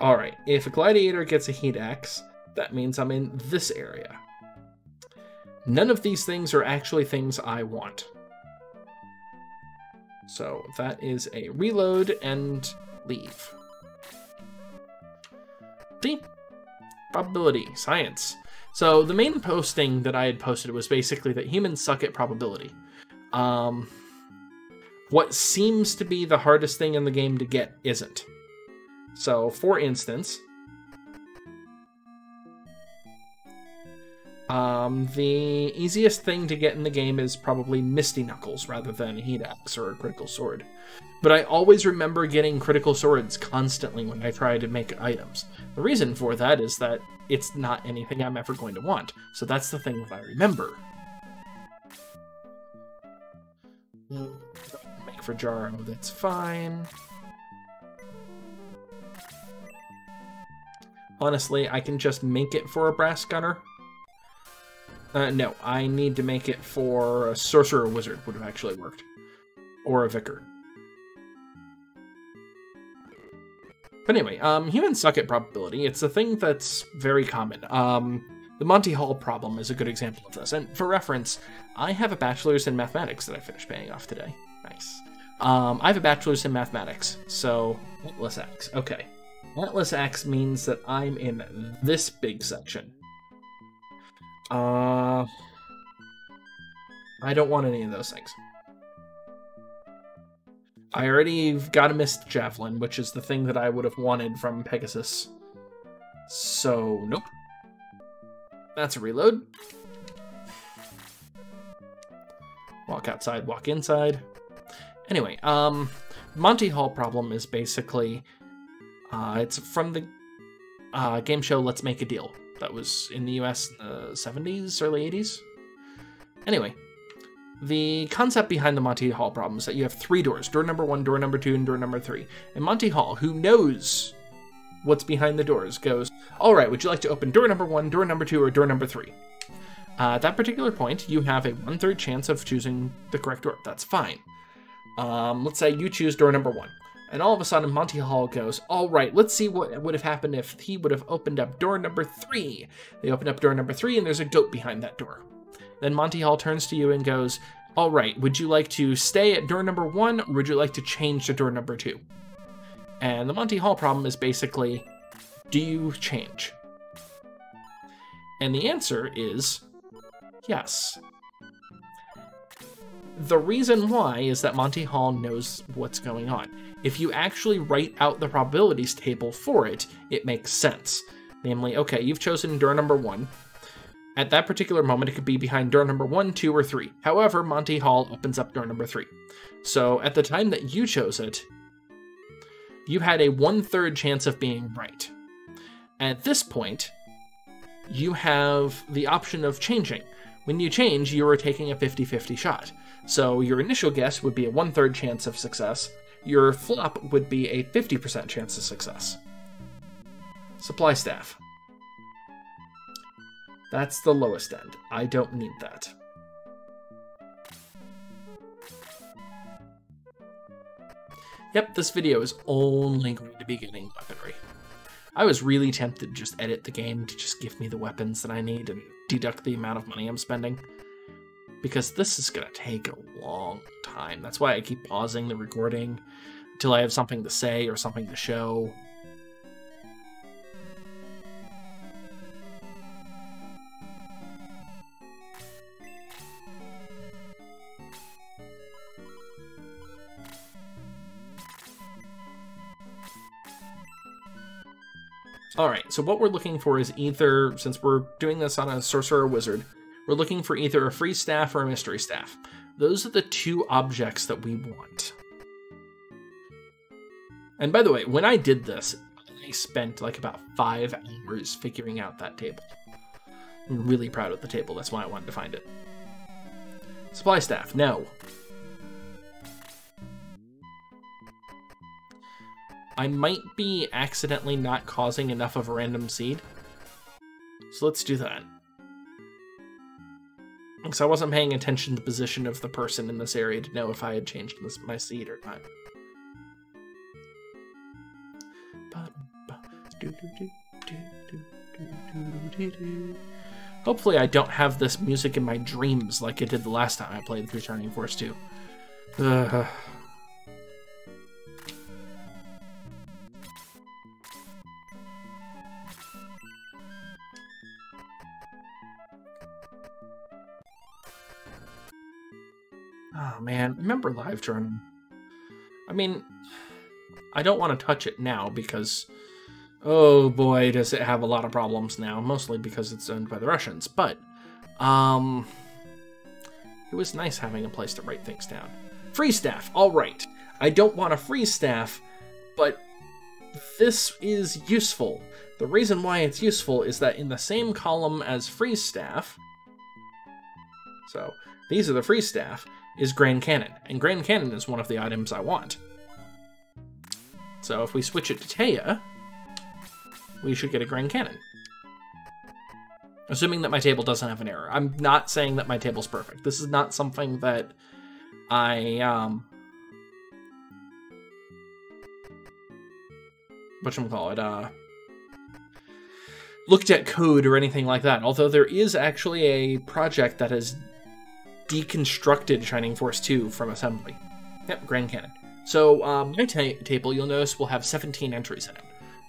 Alright, if a gladiator gets a heat axe, that means I'm in this area. None of these things are actually things I want. So that is a reload and leave. See? Probability, science. So the main posting that I had posted was basically that humans suck at probability. Um, what seems to be the hardest thing in the game to get isn't. So, for instance, um, the easiest thing to get in the game is probably Misty Knuckles rather than a Heat Axe or a Critical Sword. But I always remember getting Critical Swords constantly when I try to make items. The reason for that is that it's not anything I'm ever going to want, so that's the thing that I remember. Make for Jaro, that's fine. Honestly, I can just make it for a Brass Gunner. Uh, no, I need to make it for a Sorcerer Wizard would have actually worked. Or a Vicar. But anyway, um, humans suck at probability. It's a thing that's very common. Um, the Monty Hall problem is a good example of this. And for reference, I have a bachelor's in mathematics that I finished paying off today. Nice. Um, I have a bachelor's in mathematics, so Atlas Axe. Okay. Atlas Axe means that I'm in this big section. Uh, I don't want any of those things. I already got a mist javelin, which is the thing that I would have wanted from Pegasus. So, nope. That's a reload. Walk outside, walk inside. Anyway, um, Monty Hall problem is basically, uh, it's from the uh, game show Let's Make a Deal that was in the US in the 70s, early 80s. Anyway, the concept behind the Monty Hall problem is that you have three doors door number one, door number two, and door number three. And Monty Hall, who knows what's behind the doors, goes, All right, would you like to open door number one, door number two, or door number three? Uh, at that particular point, you have a one third chance of choosing the correct door. That's fine. Um, let's say you choose door number one. And all of a sudden, Monty Hall goes, All right, let's see what would have happened if he would have opened up door number three. They open up door number three, and there's a goat behind that door. Then Monty Hall turns to you and goes, All right, would you like to stay at door number one, or would you like to change to door number two? And the Monty Hall problem is basically, Do you change? And the answer is yes. The reason why is that Monty Hall knows what's going on. If you actually write out the probabilities table for it, it makes sense. Namely, okay, you've chosen door number one. At that particular moment, it could be behind door number one, two, or three. However, Monty Hall opens up door number three. So at the time that you chose it, you had a one third chance of being right. At this point, you have the option of changing. When you change, you are taking a 50 50 shot. So your initial guess would be a one third chance of success, your flop would be a 50% chance of success. Supply staff. That's the lowest end. I don't need that. Yep, this video is only going to be getting weaponry. I was really tempted to just edit the game to just give me the weapons that I need and deduct the amount of money I'm spending. Because this is going to take a long time. That's why I keep pausing the recording until I have something to say or something to show. Alright, so what we're looking for is either, since we're doing this on a sorcerer wizard, we're looking for either a free staff or a mystery staff. Those are the two objects that we want. And by the way, when I did this, I spent like about five hours figuring out that table. I'm really proud of the table, that's why I wanted to find it. Supply staff, no. I might be accidentally not causing enough of a random seed. So let's do that. Because I wasn't paying attention to the position of the person in this area to know if I had changed this, my seat or not. Hopefully I don't have this music in my dreams like I did the last time I played Returning Force 2. Ugh. Uh, Oh man, remember LiveJournal. I mean, I don't want to touch it now because, oh boy, does it have a lot of problems now. Mostly because it's owned by the Russians. But, um, it was nice having a place to write things down. Free staff, all right. I don't want a free staff, but this is useful. The reason why it's useful is that in the same column as free staff, so these are the free staff, is Grand Cannon, and Grand Cannon is one of the items I want. So if we switch it to Taya, we should get a Grand Cannon. Assuming that my table doesn't have an error. I'm not saying that my table's perfect. This is not something that I, um... Whatchamacallit, uh... Looked at code or anything like that. Although there is actually a project that has deconstructed Shining Force 2 from assembly. Yep, Grand Cannon. So um, my table, you'll notice, will have 17 entries in it.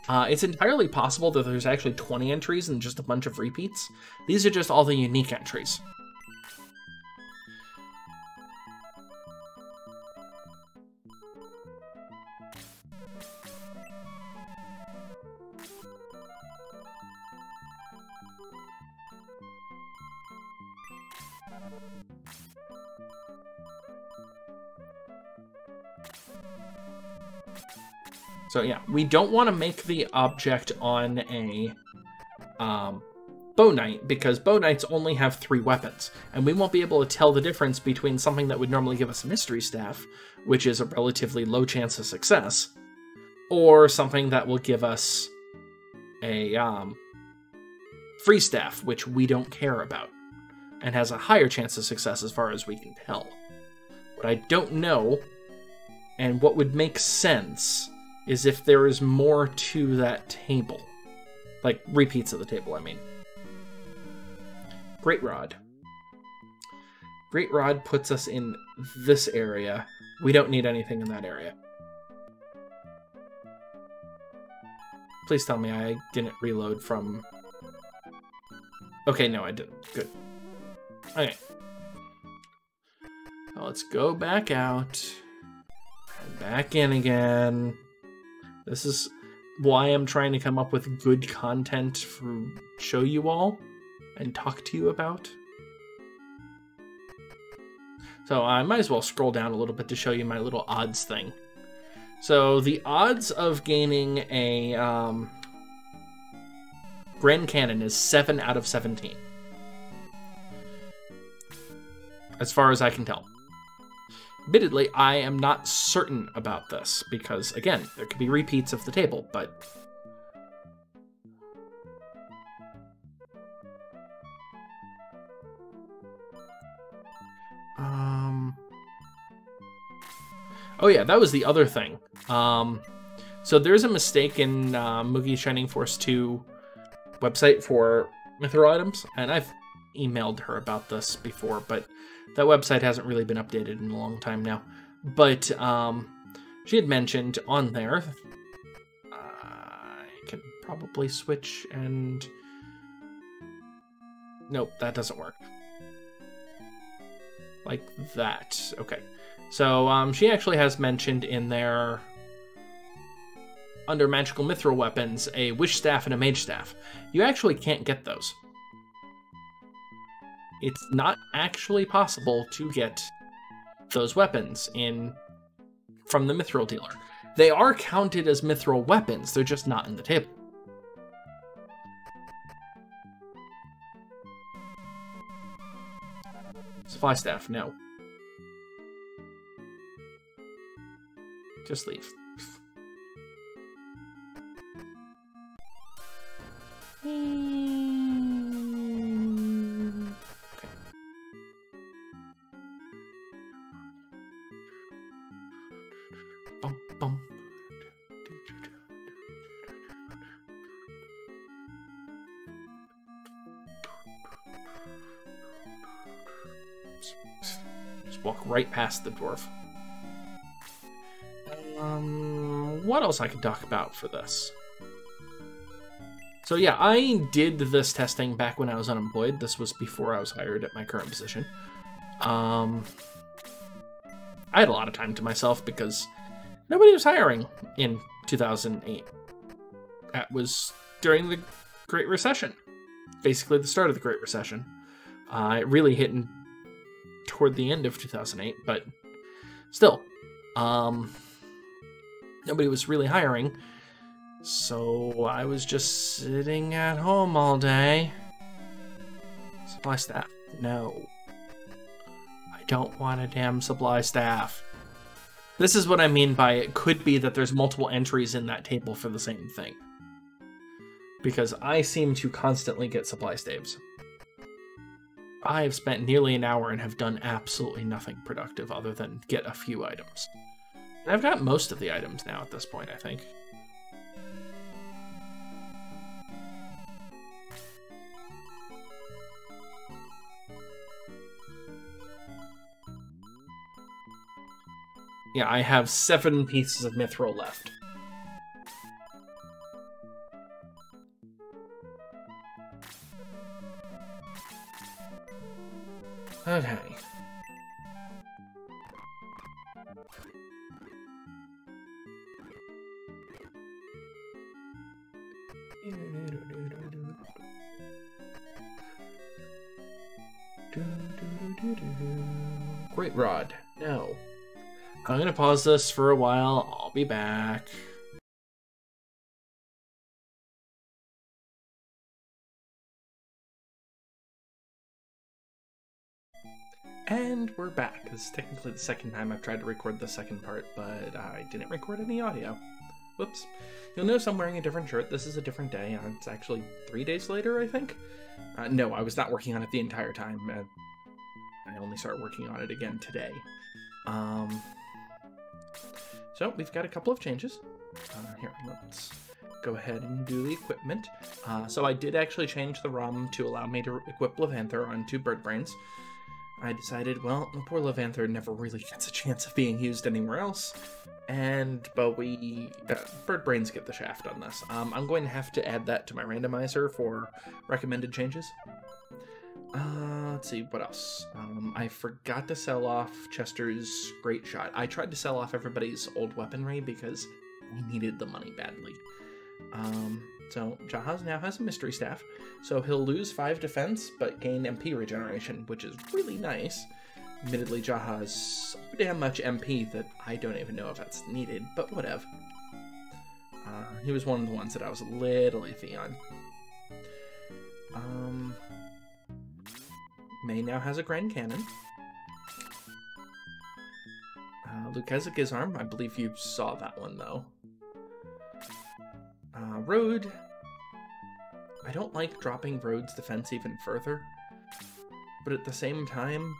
Uh, it's entirely possible that there's actually 20 entries and just a bunch of repeats. These are just all the unique entries. We don't want to make the object on a um, bow knight because bow knights only have three weapons, and we won't be able to tell the difference between something that would normally give us a mystery staff, which is a relatively low chance of success, or something that will give us a um, free staff, which we don't care about, and has a higher chance of success as far as we can tell. What I don't know, and what would make sense is if there is more to that table. Like, repeats of the table, I mean. Great Rod. Great Rod puts us in this area. We don't need anything in that area. Please tell me I didn't reload from... Okay, no, I didn't. Good. Okay. Now let's go back out. And back in again. This is why I'm trying to come up with good content for show you all and talk to you about. So I might as well scroll down a little bit to show you my little odds thing. So the odds of gaining a um, Grand Cannon is 7 out of 17. As far as I can tell. Admittedly, I am not certain about this, because, again, there could be repeats of the table, but... Um... Oh yeah, that was the other thing. Um, so there's a mistake in uh, Mugi Shining Force 2 website for Mithril items, and I've emailed her about this before, but that website hasn't really been updated in a long time now. But um, she had mentioned on there, uh, I can probably switch and... Nope, that doesn't work. Like that. Okay. So um, she actually has mentioned in there, under magical mithril weapons, a wish staff and a mage staff. You actually can't get those it's not actually possible to get those weapons in from the mithril dealer. They are counted as mithril weapons, they're just not in the table. Supply staff, no. Just leave. Right past the dwarf. Um, what else I can talk about for this? So yeah, I did this testing back when I was unemployed. This was before I was hired at my current position. Um, I had a lot of time to myself because nobody was hiring in 2008. That was during the Great Recession, basically the start of the Great Recession. Uh, it really hit in, toward the end of 2008, but still, um, nobody was really hiring. So I was just sitting at home all day. Supply staff. No. I don't want a damn supply staff. This is what I mean by it could be that there's multiple entries in that table for the same thing. Because I seem to constantly get supply staves. I have spent nearly an hour and have done absolutely nothing productive other than get a few items. I've got most of the items now at this point, I think. Yeah, I have seven pieces of mithril left. Okay. Great rod. No. I'm gonna pause this for a while. I'll be back. And we're back. This is technically the second time I've tried to record the second part, but I didn't record any audio. Whoops. You'll notice I'm wearing a different shirt. This is a different day. It's actually three days later, I think. Uh, no, I was not working on it the entire time. I only started working on it again today. Um, so we've got a couple of changes. Uh, here, let's go ahead and do the equipment. Uh, so I did actually change the ROM to allow me to equip Levanter onto Bird Brains. I decided, well, the poor Levanter never really gets a chance of being used anywhere else, and but we uh, Bird Brains get the shaft on this. Um, I'm going to have to add that to my randomizer for recommended changes. Uh, let's see, what else? Um, I forgot to sell off Chester's Great Shot. I tried to sell off everybody's old weaponry because we needed the money badly. Um, so Jahaz now has a Mystery Staff, so he'll lose 5 defense, but gain MP regeneration, which is really nice. Admittedly, Jaha has so damn much MP that I don't even know if that's needed, but whatever. Uh, he was one of the ones that I was a little iffy on. Um, May now has a Grand Cannon. Uh, Luke has a Gisarme. I believe you saw that one, though. Uh, Rohde. I don't like dropping Rohde's defense even further. But at the same time,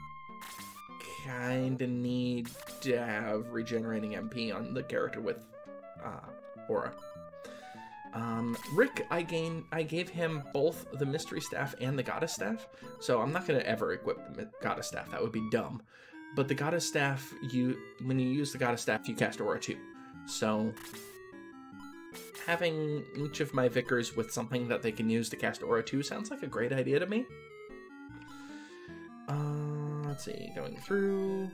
kinda need to have regenerating MP on the character with uh, Aura. Um, Rick, I gain, I gave him both the Mystery Staff and the Goddess Staff, so I'm not gonna ever equip the Goddess Staff. That would be dumb. But the Goddess Staff, you when you use the Goddess Staff, you cast Aura too. So having each of my Vicars with something that they can use to cast Aura 2 sounds like a great idea to me. Uh, let's see, going through.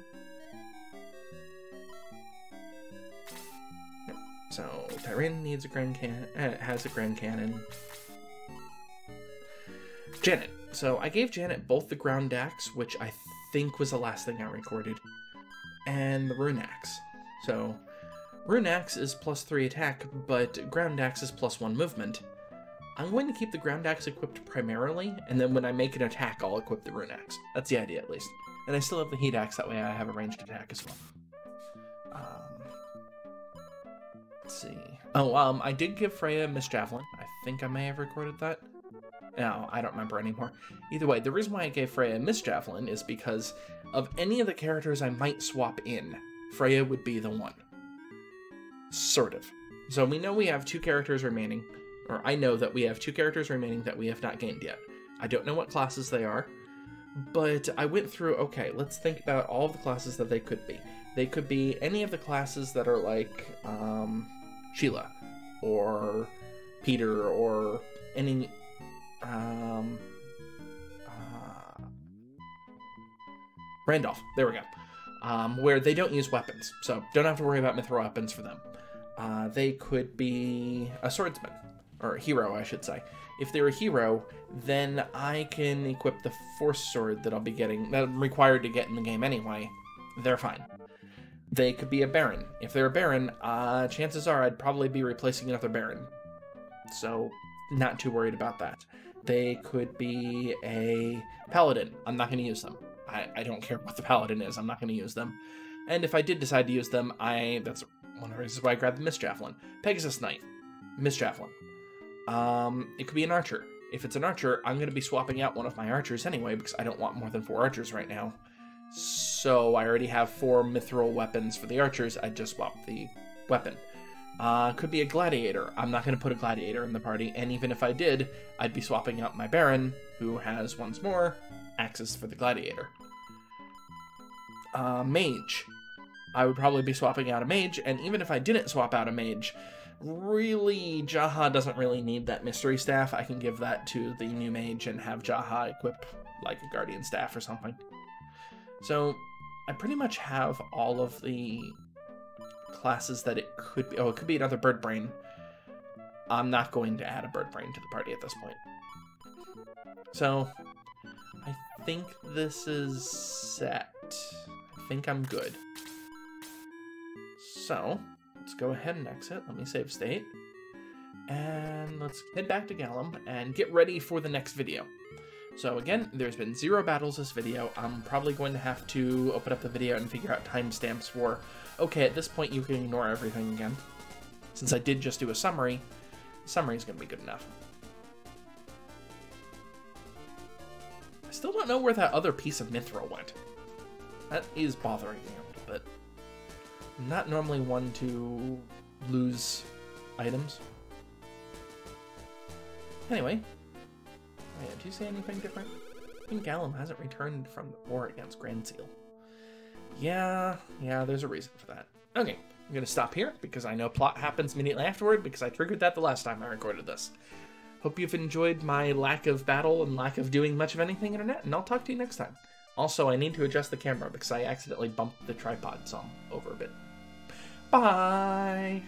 So Tyrin needs a grand can uh, has a grand cannon. Janet. So I gave Janet both the ground axe, which I think was the last thing I recorded, and the rune axe. So rune axe is plus three attack, but ground axe is plus one movement. I'm going to keep the ground axe equipped primarily, and then when I make an attack, I'll equip the rune axe. That's the idea, at least. And I still have the heat axe, that way I have a ranged attack as well. Um, let's see. Oh, um, I did give Frayja Mist Javelin. I think I may have recorded that. No, I don't remember anymore. Either way, the reason why I gave Frayja Mist Javelin is because of any of the characters I might swap in, Frayja would be the one. Sort of. So we know we have two characters remaining, or I know that we have two characters remaining that we have not gained yet. I don't know what classes they are, but I went through, okay, let's think about all of the classes that they could be. They could be any of the classes that are like um, Sheela, or Peter, or any. Um, uh, Randolf. There we go. Um, where they don't use weapons, so don't have to worry about mithril weapons for them. Uh, they could be a swordsman, or a hero, I should say. If they're a hero, then I can equip the force sword that I'll be getting, that I'm required to get in the game anyway. They're fine. They could be a baron. If they're a baron, uh, chances are I'd probably be replacing another baron. So, not too worried about that. They could be a paladin. I'm not going to use them. I, I don't care what the paladin is. I'm not going to use them. And if I did decide to use them, I that's one of the reasons why I grabbed the Mist Javelin. Pegasus Knight. Mist Javelin. Um, it could be an archer. If it's an archer, I'm going to be swapping out one of my archers anyway because I don't want more than four archers right now. So I already have four mithril weapons for the archers. I just swap the weapon. Uh, could be a gladiator. I'm not going to put a gladiator in the party, and even if I did, I'd be swapping out my baron, who has once more axes for the gladiator. Uh, mage. I would probably be swapping out a mage, and even if I didn't swap out a mage, really, Jaha doesn't really need that mystery staff. I can give that to the new mage and have Jaha equip like a guardian staff or something. So I pretty much have all of the classes that it could be. Oh, it could be another bird brain. I'm not going to add a bird brain to the party at this point. So I think this is set. Think I'm good. So let's go ahead and exit. Let me save state. And let's head back to Galam and get ready for the next video. So again, there's been zero battles this video. I'm probably going to have to open up the video and figure out timestamps for, okay, at this point you can ignore everything again. Since I did just do a summary, summary is going to be good enough. I still don't know where that other piece of mithril went. That is bothering me a little bit. I'm not normally one to lose items. Anyway, oh Wait, did you say anything different? I think Galam hasn't returned from the war against Granseal. Yeah, yeah, there's a reason for that. Okay, I'm gonna stop here because I know plot happens immediately afterward because I triggered that the last time I recorded this. Hope you've enjoyed my lack of battle and lack of doing much of anything internet, and I'll talk to you next time. Also, I need to adjust the camera because I accidentally bumped the tripod some over a bit. Bye!